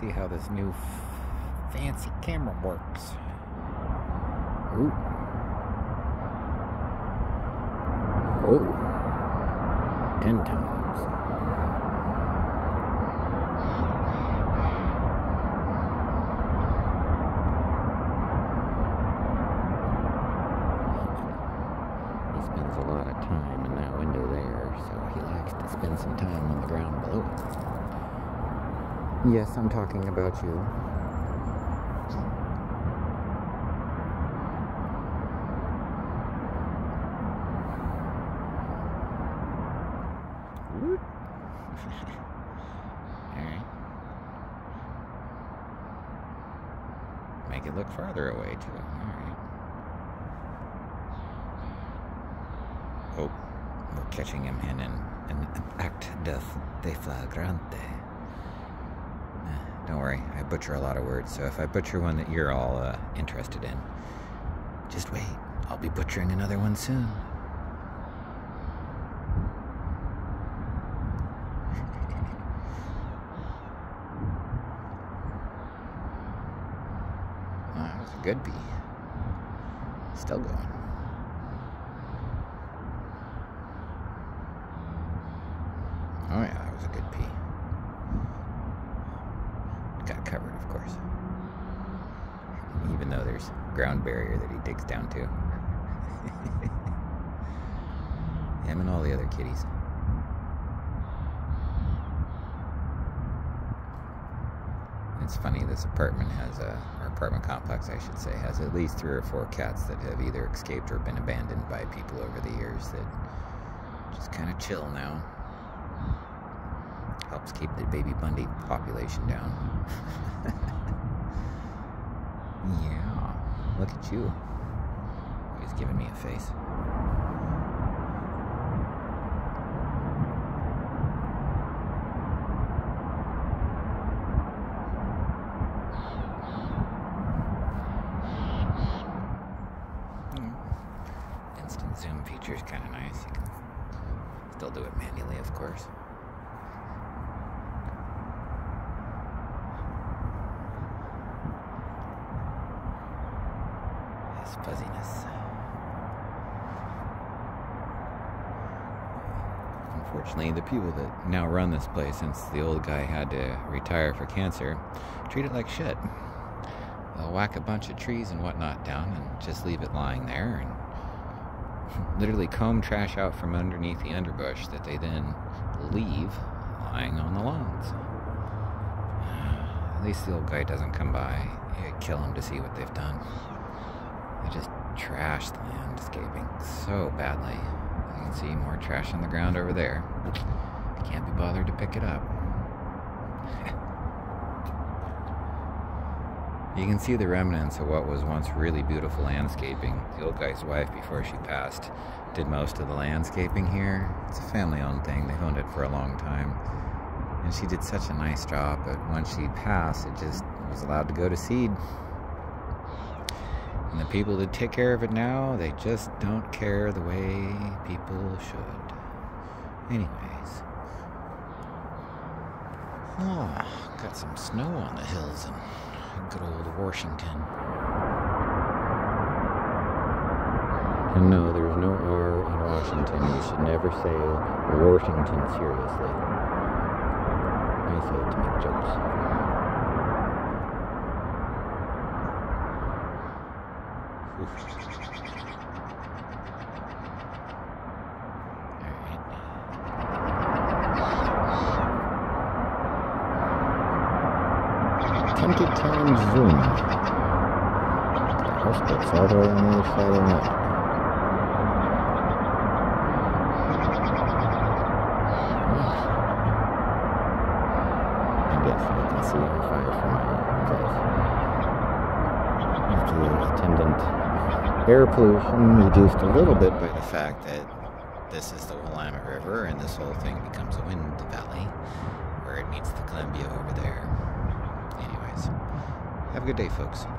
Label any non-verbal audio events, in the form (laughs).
See how this new fancy camera works. Ooh. Oh. Ten times. He spends a lot of time in that window there, so he likes to spend some time on the ground below. Yes, I'm talking about you. (laughs) Alright. Make it look farther away, too. Alright. Oh, we're catching him in an, act de, de flagrante. Eh, Don't worry, I butcher a lot of words, so if I butcher one that you're all uh, interested in, just wait. I'll be butchering another one soon. (laughs) That was a good bee. Still going. Oh yeah, that was a good pee. Got covered, of course. Even though there's ground barrier that he digs down to. (laughs) Him and all the other kitties. It's funny, this apartment has a, or apartment complex, I should say, has at least three or four cats that have either escaped or been abandoned by people over the years that just kind of chill now. Helps keep the baby Bundy population down. (laughs) yeah, look at you. He's giving me a face. Instant zoom feature is kind of nice. You can still do it manually, of course. Fuzziness. Unfortunately, the people that now run this place, since the old guy had to retire for cancer, treat it like shit. They'll whack a bunch of trees and whatnot down and just leave it lying there and (laughs) literally comb trash out from underneath the underbrush that they then leave lying on the lawns. (sighs) At least the old guy doesn't come by. You kill him to see what they've done. They just trashed the landscaping so badly. You can see more trash on the ground over there. Can't be bothered to pick it up. (laughs) You can see the remnants of what was once really beautiful landscaping. The old guy's wife, before she passed, did most of the landscaping here. It's a family owned thing, they've owned it for a long time. And she did such a nice job, but once she passed, it just was allowed to go to seed. And the people that take care of it now, they just don't care the way people should. Anyways. Oh, got some snow on the hills and good old Washington. And no, there's no R in Washington. You should never say Washington seriously. I say it to make jokes. Twenty times zoom. The house gets all the the other side of I can see how far from my place. Attendant air pollution reduced a little bit by the fact that this is the Willamette River and this whole thing becomes a wind valley where it meets the Columbia over there. Anyways, have a good day, folks.